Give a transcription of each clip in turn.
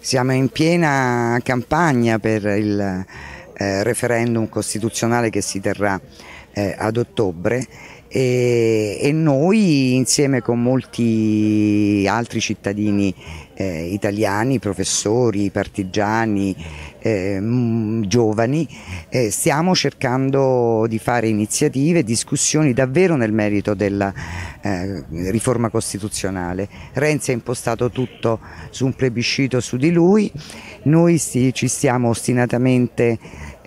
Siamo in piena campagna per il eh, referendum costituzionale che si terrà eh, ad ottobre e, e, noi insieme con molti altri cittadini eh, italiani, professori, partigiani, eh, giovani, eh, stiamo cercando di fare iniziative, discussioni davvero nel merito della eh, riforma costituzionale. Renzi ha impostato tutto su un plebiscito su di lui, noi sti, ci stiamo ostinatamente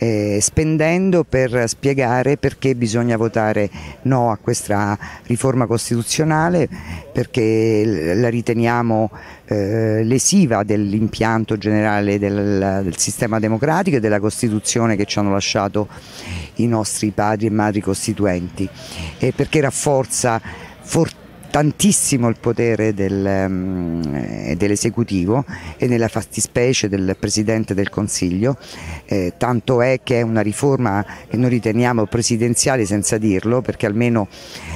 eh, spendendo per spiegare perché bisogna votare no a questa riforma costituzionale, perché la riteniamo eh, lesiva dell'impianto generale del, del, sistema democratico e della Costituzione che ci hanno lasciato i nostri padri e madri costituenti, e perché rafforza fortemente tantissimo il potere del, um, dell'esecutivo e nella fattispecie del Presidente del Consiglio, eh, tanto è che è una riforma che noi riteniamo presidenziale senza dirlo perché almeno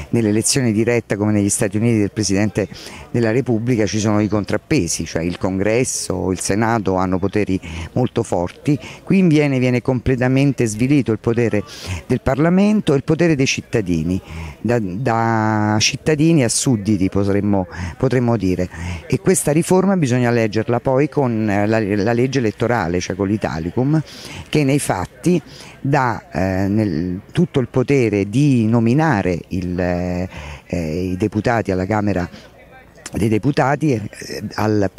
nell'elezione diretta come negli Stati Uniti del Presidente della Repubblica ci sono i contrappesi, cioè il Congresso, il Senato hanno poteri molto forti, qui in viene, viene completamente svilito il potere del Parlamento e il potere dei cittadini, da, da cittadini a sudditi potremmo, potremmo, dire. E questa riforma bisogna leggerla poi con la, la legge elettorale, cioè con l'Italicum, che nei fatti dà eh, nel, tutto il potere di nominare il, eh, i deputati alla Camera dei deputati eh, al,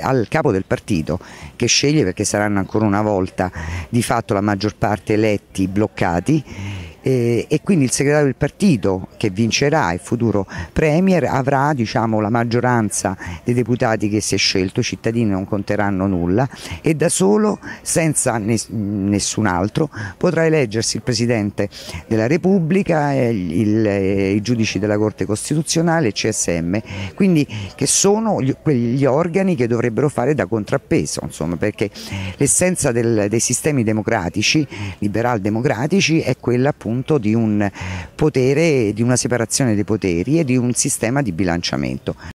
al, capo del partito che sceglie perché saranno ancora una volta di fatto la maggior parte eletti bloccati eh, e quindi il segretario del partito che vincerà il futuro Premier avrà diciamo, la maggioranza dei deputati che si è scelto, i cittadini non conteranno nulla e da solo, senza nessun altro, potrà eleggersi il Presidente della Repubblica, il, il, i giudici della Corte Costituzionale, il CSM, quindi che sono gli, quegli organi che dovrebbero fare da contrappeso, insomma, perché l'essenza dei sistemi democratici, liberal democratici, è quella appunto appunto di un potere, di una separazione dei poteri e di un sistema di bilanciamento.